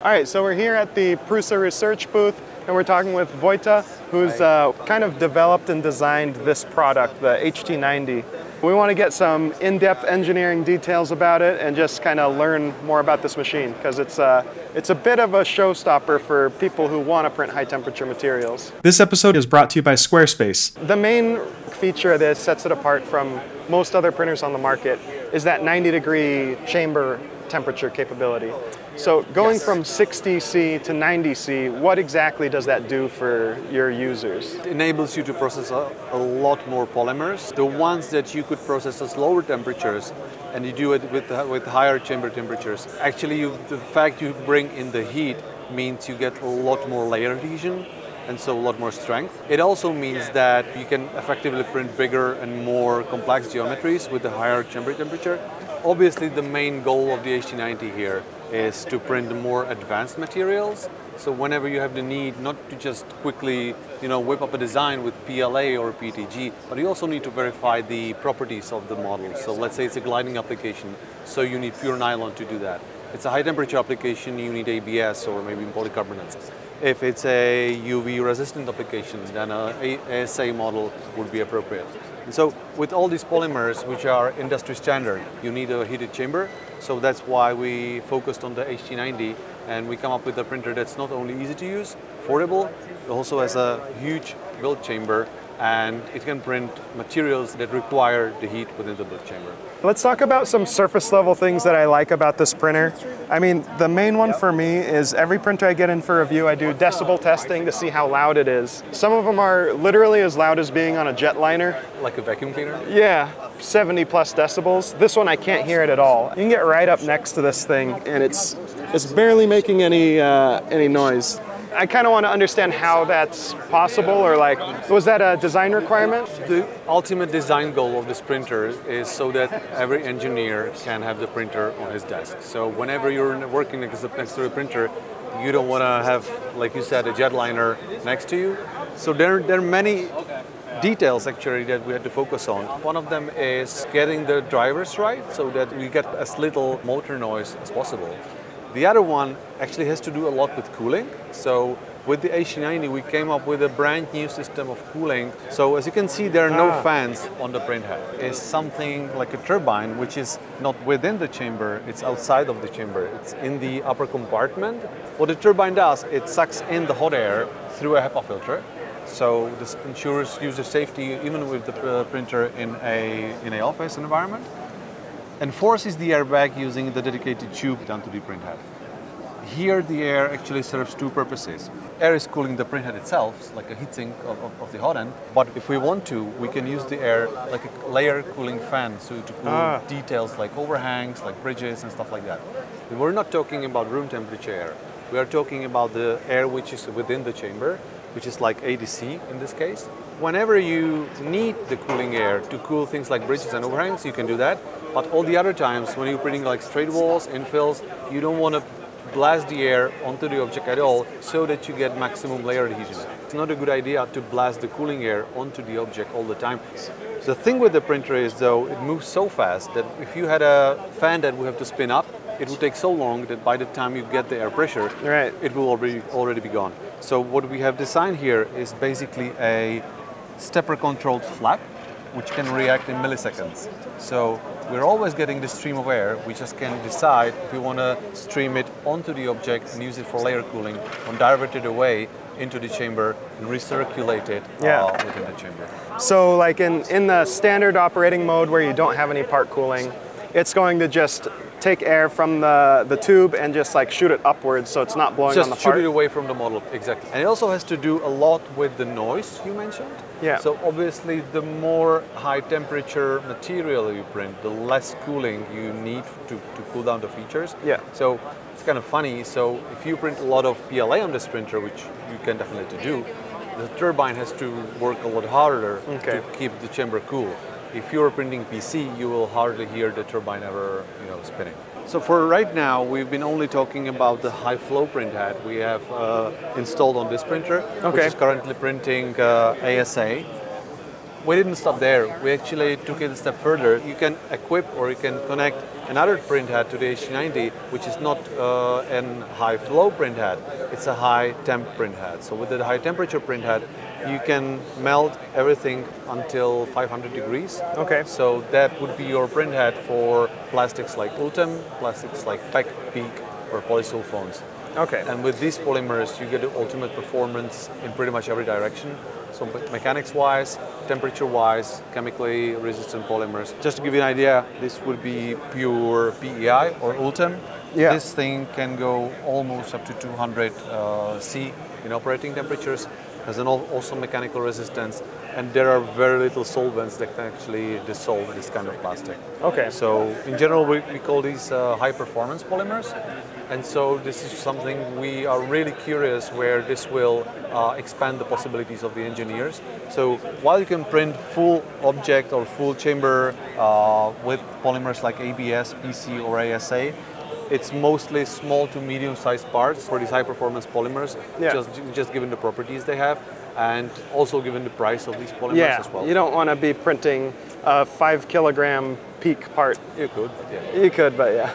All right, so we're here at the Prusa research booth and we're talking with Vojta, who's uh, kind of developed and designed this product, the HT90. We want to get some in-depth engineering details about it and just kind of learn more about this machine because it's, uh, it's a bit of a showstopper for people who want to print high temperature materials. This episode is brought to you by Squarespace. The main feature of this sets it apart from most other printers on the market is that 90 degree chamber temperature capability. So going yes. from 60C to 90C, what exactly does that do for your users? It enables you to process a, a, lot more polymers. The ones that you could process at lower temperatures and you do it with, with higher chamber temperatures. Actually, you, the fact you bring in the heat means you get a lot more layer adhesion and so a lot more strength. It also means that you can effectively print bigger and more complex geometries with the higher chamber temperature. Obviously, the main goal of the HT90 here is to print more advanced materials. So whenever you have the need not to just quickly you know, whip up a design with PLA or PETG, but you also need to verify the properties of the model. So let's say it's a gliding application, so you need pure nylon to do that. It's a high temperature application, you need ABS or maybe polycarbonates. If it's a UV resistant application, then a ASA model would be appropriate. And so with all these polymers, which are industry standard, you need a heated chamber. So that's why we focused on the HT90 and we come up with a printer that's not only easy to use, affordable, also has a huge build chamber and it can print materials that require the heat within the build chamber. Let's talk about some surface level things that I like about this printer. I mean, the main one for me is every printer I get in for review, I do decibel testing to see how loud it is. Some of them are literally as loud as being on a jetliner. Like a vacuum cleaner? Yeah, 70 plus decibels. This one I can't hear it at all. You can get right up next to this thing and it's, it's barely making any, uh, any noise. I kind of want to understand how that's possible, or like, was that a design requirement? The ultimate design goal of this printer is so that every engineer can have the printer on his desk. So whenever you're working next to a printer, you don't want to have, like you said, a jetliner next to you. So there, there are many details actually that we had to focus on. One of them is getting the drivers right so that we get as little motor noise as possible. The other one actually has to do a lot with cooling. So with the HT90 we came up with a brand new system of cooling. So as you can see there are no ah. fans on the printhead. It's something like a turbine which is not within the chamber, it's outside of the chamber. It's in the upper compartment. What the turbine does, it sucks in the hot air through a HEPA filter. So this ensures user safety even with the uh, printer in a, in a office environment and forces the air back using the dedicated tube down to the printhead. Here the air actually serves two purposes. Air is cooling the printhead itself, like a heatsink of, of, of, the hot end, but if we want to, we can use the air like a layer cooling fan so to cool ah. details like overhangs, like bridges and stuff like that. We're not talking about room temperature air. We are talking about the air which is within the chamber, which is like ADC in this case. Whenever you need the cooling air to cool things like bridges and overhangs, you can do that. But all the other times, when you're printing like straight walls, infills, you don't want to blast the air onto the object at all so that you get maximum layer adhesion. It's not a good idea to blast the cooling air onto the object all the time. The thing with the printer is though, it moves so fast that if you had a fan that would have to spin up, it would take so long that by the time you get the air pressure, right. it will already, already be gone. So what we have designed here is basically a stepper controlled flap which can react in milliseconds. So we're always getting the stream of air. We just can decide if we want to stream it onto the object and use it for layer cooling or divert it away into the chamber and recirculate it yeah. uh, within the chamber. So like in, in the standard operating mode where you don't have any part cooling, it's going to just take air from the, the tube and just like shoot it upwards so it's not blowing just on the part. Just shoot it away from the model, exactly. And it also has to do a lot with the noise you mentioned. Yeah. So obviously the more high temperature material you print, the less cooling you need to, to cool down the features. Yeah. So it's kind of funny. So if you print a lot of PLA on this printer, which you can definitely do, the turbine has to work a lot harder okay. to keep the chamber cool. If you're printing PC, you will hardly hear the turbine ever you know, spinning. So for right now, we've been only talking about the high flow print head we have uh, installed on this printer, okay. which is currently printing uh, ASA. We didn't stop there. We actually took it a step further. You can equip or you can connect another print head to the H90, which is not uh, an high flow print head. It's a high temp print head. So with the high temperature print head, you can melt everything until 500 degrees. Okay. So that would be your print head for plastics like Ultem, plastics like PEKK, PEEK, or polysulfones. Okay. And with these polymers, you get the ultimate performance in pretty much every direction. So mechanics-wise, temperature-wise, chemically resistant polymers. Just to give you an idea, this would be pure PEI or Ultem. Yeah. This thing can go almost up to 200 uh, C in operating temperatures. Has an also mechanical resistance, and there are very little solvents that can actually dissolve this kind of plastic. Okay. So in general, we, we call these uh, high performance polymers. And so this is something we are really curious where this will uh, expand the possibilities of the engineers. So while you can print full object or full chamber uh, with polymers like ABS, PC, or ASA, it's mostly small to medium sized parts for these high performance polymers, Yeah. just, just given the properties they have and also given the price of these polymers Yeah, as well. you don't want to be printing a five kilogram PEEK part. You could, but yeah. You could, but yeah.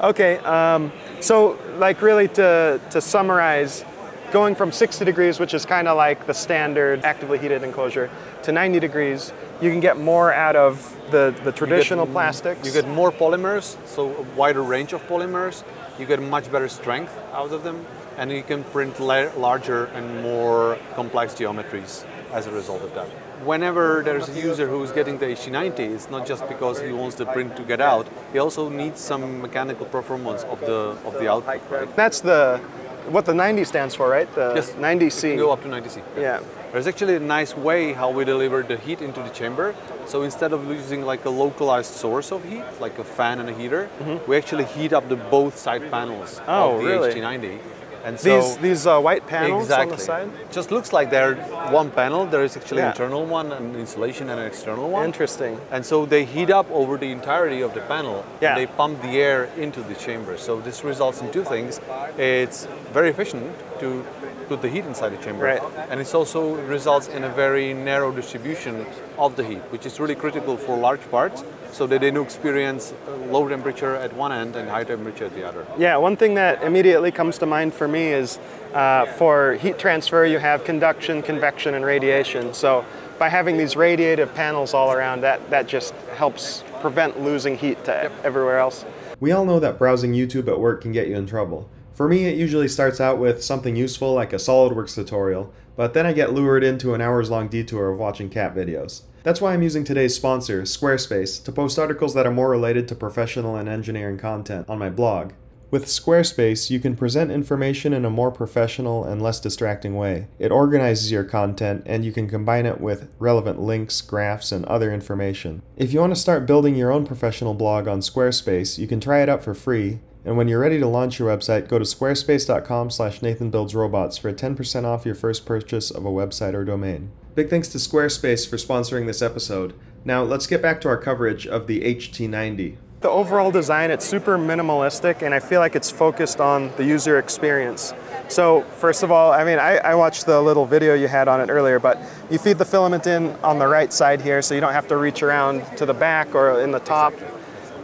Okay, um, so like really to, to summarize, going from 60 degrees, which is kind of like the standard actively heated enclosure, to 90 degrees, you can get more out of the, the traditional get, plastics. You get more polymers, so a wider range of polymers. You get much better strength out of them, and you can print la- larger and more complex geometries as a result of that. Whenever there's a user who's getting the HT90, it's not just because he wants the print to get out. He also needs some mechanical performance of the of the output. Right? That's the what the 90 stands for, right? The Yes. 90C. Go up to 90C. Yeah. There's actually a nice way how we deliver the heat into the chamber. So instead of using like a localized source of heat, like a fan and a heater, mm-hmm. we actually heat up the both side panels. Oh, of the really? HT90. And so These these uh, white panels exactly. on the side. Just looks like they're one panel. There is actually Yeah. an internal one, an insulation, and an external one. Interesting. And so they heat up over the entirety of the panel. Yeah. And they pump the air into the chamber. So this results in two things. It's very efficient to put the heat inside the chamber. Right. And it also results in a very narrow distribution of the heat, which is really critical for large parts so that they don't experience low temperature at one end and high temperature at the other. Yeah, one thing that immediately comes to mind for me is uh, for heat transfer, you have conduction, convection, and radiation. So by having these radiative panels all around, that, that just helps prevent losing heat to everywhere else. We all know that browsing YouTube at work can get you in trouble. For me, it usually starts out with something useful like a SolidWorks tutorial, but then I get lured into an hours long detour of watching cat videos. That's why I'm using today's sponsor, Squarespace, to post articles that are more related to professional and engineering content on my blog. With Squarespace, you can present information in a more professional and less distracting way. It organizes your content and you can combine it with relevant links, graphs, and other information. If you want to start building your own professional blog on Squarespace, you can try it out for free. And when you're ready to launch your website, go to squarespace.com slash nathanbuildsrobots for 10% off your first purchase of a website or domain. Big thanks to Squarespace for sponsoring this episode. Now, let's get back to our coverage of the HT90. The overall design, it's super minimalistic and I feel like it's focused on the user experience. So first of all, I mean, I, I watched the little video you had on it earlier, but you feed the filament in on the right side here so you don't have to reach around to the back or in the top.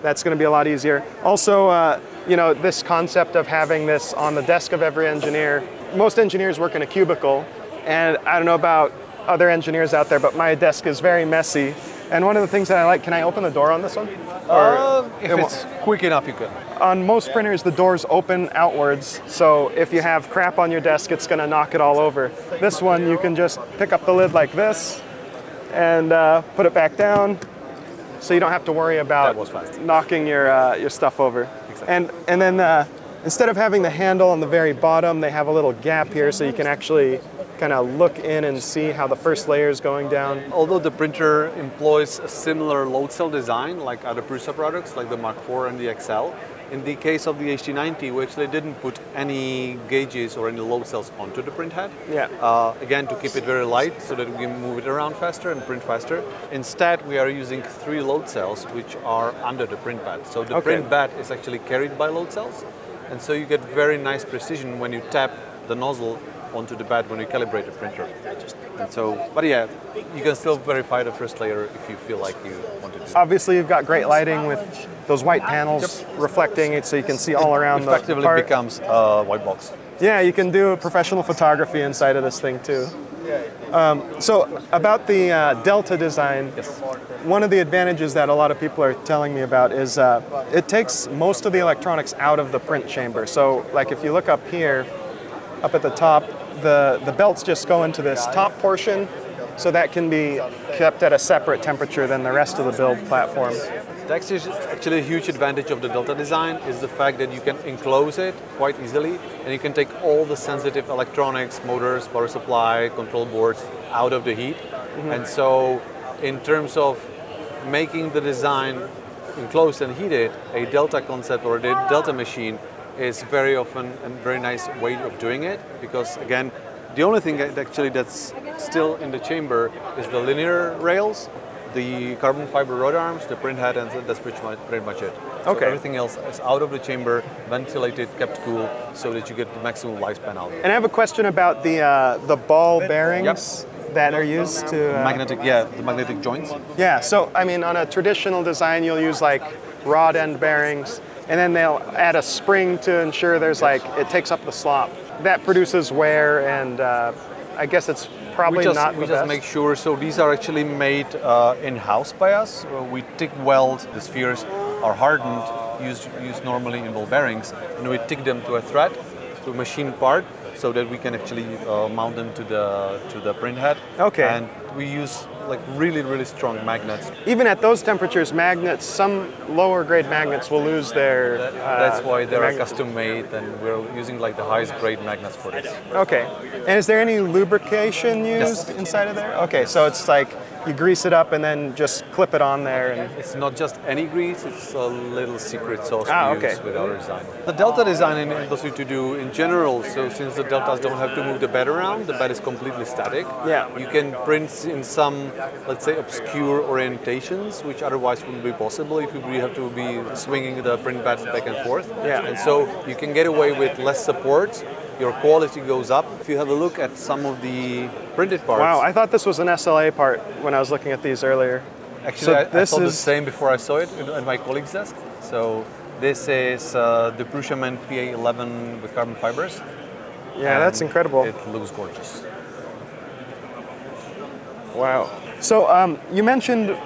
That's gonna be a lot easier. Also, uh, you know, this concept of having this on the desk of every engineer. Most engineers work in a cubicle, and I don't know about other engineers out there, but my desk is very messy. And one of the things that I like, can I open the door on this one? Uh, if it it's quick enough, you can. on most printers, the doors open outwards, so if you have crap on your desk, it's gonna knock it all over. This one, you can just pick up the lid like this and uh, put it back down, so you don't have to worry about That was fast. knocking your uh, your stuff over. And and then uh, instead of having the handle on the very bottom, they have a little gap here, so you can actually kind of look in and see how the first layer is going down. Although the printer employs a similar load cell design like other Prusa products, like the Mark IV and the XL, in the case of the HT90, we actually didn't put any gauges or any load cells onto the print head. Yeah. Uh, again, to keep it very light so that we can move it around faster and print faster. Instead, we are using three load cells which are under the print bed. So the Okay. print bed is actually carried by load cells. And so you get very nice precision when you tap the nozzle onto the bed when you calibrate the printer. And so, but yeah, you can still verify the first layer if you feel like you want to do. Obviously, you've got great lighting with those white panels reflecting it, so you can see all around the Effectively becomes a white box. Yeah, you can do professional photography inside of this thing too. Um, so about the uh, Delta design, one of the advantages that a lot of people are telling me about is uh, it takes most of the electronics out of the print chamber. So like if you look up here, up at the top, the, the belts just go into this top portion, so that can be kept at a separate temperature than the rest of the build platform. That's actually a huge advantage of the Delta design is the fact that you can enclose it quite easily and you can take all the sensitive electronics, motors, power supply, control boards out of the heat. Mm-hmm. And so in terms of making the design enclosed and heated, a Delta concept or a Delta machine is very often a very nice way of doing it because again, the only thing actually that's still in the chamber is the linear rails the carbon fiber rod arms, the print head, and that's pretty much, pretty much it. So Okay. everything else is out of the chamber, ventilated, kept cool, so that you get the maximum lifespan out. of it. And I have a question about the, uh, the ball bearings that are used to... uh, Magnetic, yeah, the magnetic joints. Yeah, so I mean, on a traditional design, you'll use like rod end bearings, and then they'll add a spring to ensure there's like it takes up the slop. That produces wear, and uh, I guess it's probably we just, not we just best. make sure. So these are actually made uh, in-house by us. We TIG weld the spheres are hardened, used used normally in ball bearings, and we TIG them to a thread, to a machine part, so that we can actually uh, mount them to the to the print head. Okay. And we use like really really strong magnets. Even at those temperatures, magnets, some lower grade magnets will lose their. Uh, That's why they're magnet- custom made, and we're using like the highest grade magnets for this. Okay, and is there any lubrication used inside of there? Okay, so it's like you grease it up and then just clip it on there, and It's not just any grease, it's a little secret sauce Ah, we okay. use with our design. The Delta design enables you to do in general, so since the Deltas don't have to move the bed around, the bed is completely static. Yeah. You can print in some, let's say, obscure orientations, which otherwise wouldn't be possible if you have to be swinging the print bed back and forth. Yeah. And so you can get away with less support, your quality goes up. If you have a look at some of the printed parts, wow, I thought this was an SLA part when I was looking at these earlier. Actually, So I, I this is... the same before I saw it at my colleague's desk. So this is uh, the Prusament PA11 with carbon fibers. Yeah, that's incredible. It looks gorgeous. Wow. So um, you mentioned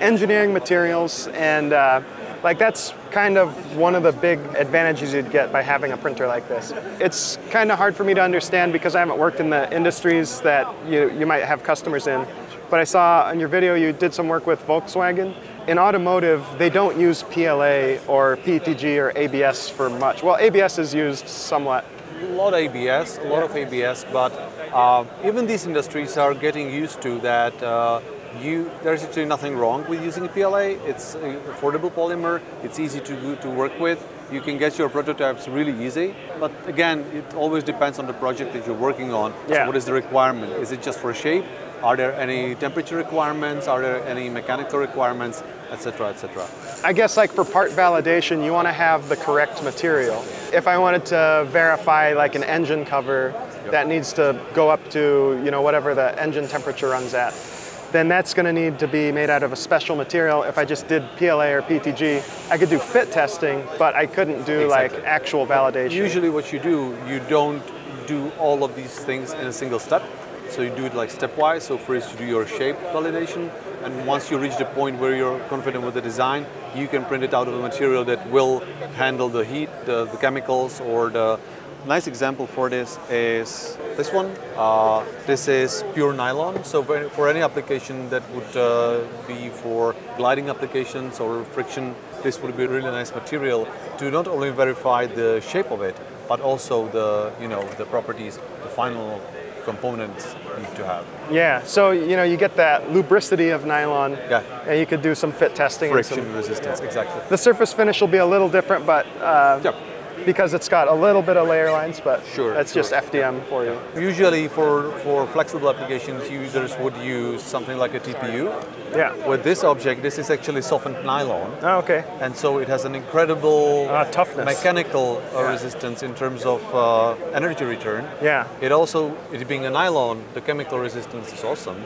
engineering materials, and uh, like that's kind of one of the big advantages you'd get by having a printer like this. It's kind of hard for me to understand because I haven't worked in the industries that you, you might have customers in. But I saw in your video you did some work with Volkswagen. In automotive, they don't use PLA or PETG or ABS for much. Well, ABS is used somewhat. A lot of ABS, a lot of ABS, but uh, even these industries are getting used to that. Uh, you, there's actually nothing wrong with using a PLA. It's an affordable polymer. It's easy to to work with. You can get your prototypes really easy. But again, it always depends on the project that you're working on. Yeah. So what is the requirement? Is it just for shape? Are there any temperature requirements? Are there any mechanical requirements, etc., etc.? I guess like for part validation, you want to have the correct material. If I wanted to verify like an engine cover that needs to go up to, you know, whatever the engine temperature runs at, then that's going to need to be made out of a special material. If I just did PLA or PTG, I could do fit testing, but I couldn't do Exactly. like actual validation. Usually, what you do, you don't do all of these things in a single step. So you do it like stepwise. So first you do your shape validation, and once you reach the point where you're confident with the design, you can print it out of a material that will handle the heat, the, the chemicals, or the. Nice example for this is this one. Uh, this is pure nylon. So for, for any application that would uh, be for gliding applications or friction, this would be a really nice material to not only verify the shape of it, but also the you know the properties, the final components need to have. yeah, so you know, you get that lubricity of nylon, Yeah. and you could do some fit testing. and some- Friction resistance, exactly. the surface finish will be a little different, but uh, Yep. Because it's got a little bit of layer lines, but Sure, that's just. FDM for you. Usually for, for flexible applications, users would use something like a TPU. Yeah. With this object, this is actually softened nylon. Oh, okay. And so it has an incredible Ah, toughness. mechanical uh, resistance in terms of uh, energy return. Yeah. It also, it being a nylon, the chemical resistance is awesome.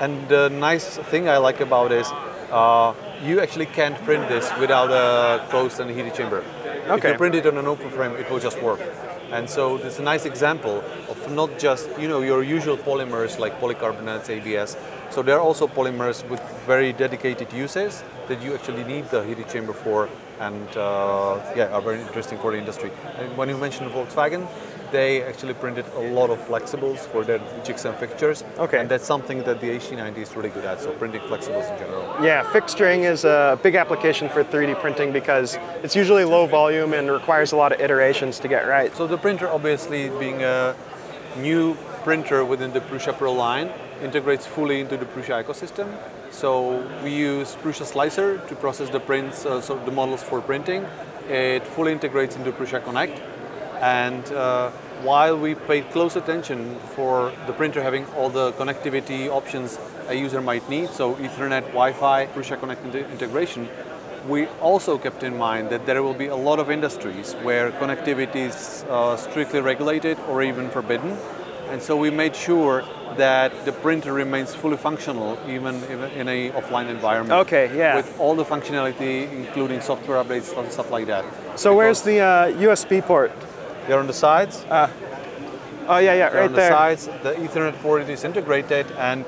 And the nice thing I like about it is uh, you actually can't print this without a closed and heated chamber. If Okay. you print it on an open frame, it will just work. And so it's a nice example of not just you know your usual polymers like polycarbonates, ABS. So there are also polymers with very dedicated uses that you actually need the heated chamber for, and uh, yeah, are very interesting for the industry. And when you mentioned Volkswagen, they actually printed a lot of flexibles for their jigs and fixtures. Okay. And that's something that the HT90 is really good at. So printing flexibles in general. Yeah, fixturing is a big application for 3D printing because it's usually low volume and requires a lot of iterations to get right. So the printer, obviously, being a new printer within the Prusa Pro line, integrates fully into the Prusa ecosystem. So we use Prusa Slicer to process the prints, uh, so the models for printing. It fully integrates into Prusa Connect, and uh, while we paid close attention for the printer having all the connectivity options a user might need, so Ethernet, Wi-Fi, Prusa Connect inte- integration, we also kept in mind that there will be a lot of industries where connectivity is uh, strictly regulated or even forbidden. And so we made sure that the printer remains fully functional even in a offline environment. Okay, yeah. With all the functionality, including software updates and stuff like that. So where's the uh, USB port? They're on the sides. Uh, oh yeah, yeah, They're right on the there. sides. The Ethernet port is integrated, and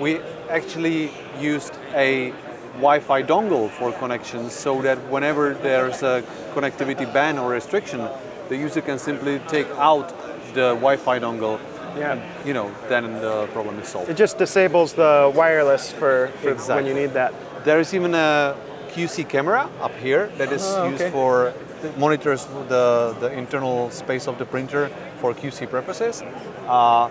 we actually used a Wi-Fi dongle for connections, so that whenever there's a connectivity ban or restriction, the user can simply take out the Wi-Fi dongle. Yeah. and, you know, then the problem is solved. It just disables the wireless for, for when you need that. There is even a QC camera up here that is Oh, used for monitors the, the internal space of the printer for QC purposes. Uh,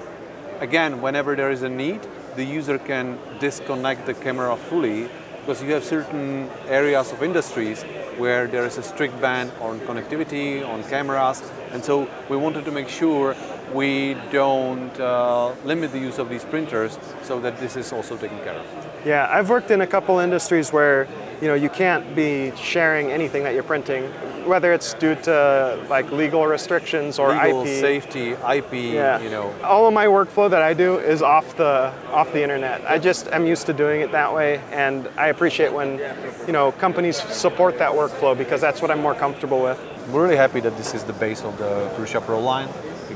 again, whenever there is a need, the user can disconnect the camera fully because you have certain areas of industries where there is a strict ban on connectivity, on cameras, and so we wanted to make sure we don't uh, limit the use of these printers so that this is also taken care of. Yeah, I've worked in a couple industries where you know you can't be sharing anything that you're printing, whether it's due to like legal restrictions or legal, IP. safety, IP, Yeah. you know. All of my workflow that I do is off the off the internet. I just am used to doing it that way, and I appreciate when you know companies support that workflow because that's what I'm more comfortable with. We're really happy that this is the base of the Prusa Pro line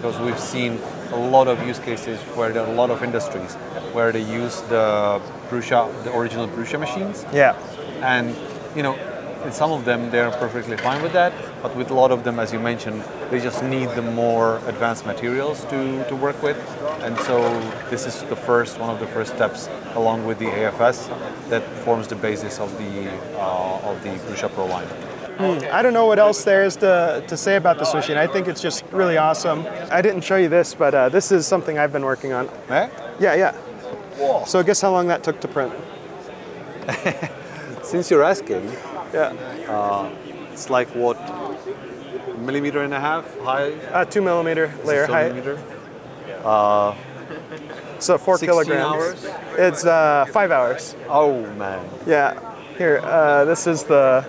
because we've seen a lot of use cases where there are a lot of industries where they use the Prusa, the original Prusa machines, Yeah. and you know, in some of them they're perfectly fine with that, but with a lot of them, as you mentioned, they just need the more advanced materials to, to work with, and so this is the first one of the first steps along with the AFS that forms the basis of the uh, of the Prusa Pro line. I don't know what else there is to, to say about this machine. I think it's just really awesome. I didn't show you this, but uh, this is something I've been working on. Eh? Yeah, yeah. So guess how long that took to print? Since you're asking, Yeah. it's like what millimeter and a half high, Uh, two millimeter layer high. height. millimeter. So four 16 kilograms. hours? It's uh, five hours. Oh man, Yeah. Here, uh, this is the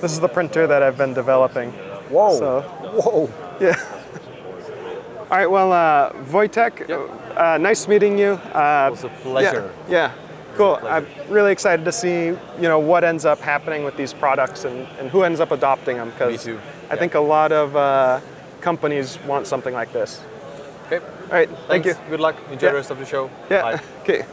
this is the printer that I've been developing. whoa, So whoa. yeah. All right. Well, uh, Wojtek, uh, nice meeting you. Uh, It was a pleasure. Yeah. yeah. Cool. pleasure. I'm really excited to see you know what ends up happening with these products and, and who ends up adopting them because. I think a lot of uh, companies want something like this. Okay, All right. Thank you. Good luck. Enjoy Yeah. the rest of the show. Yeah. Bye. Okay.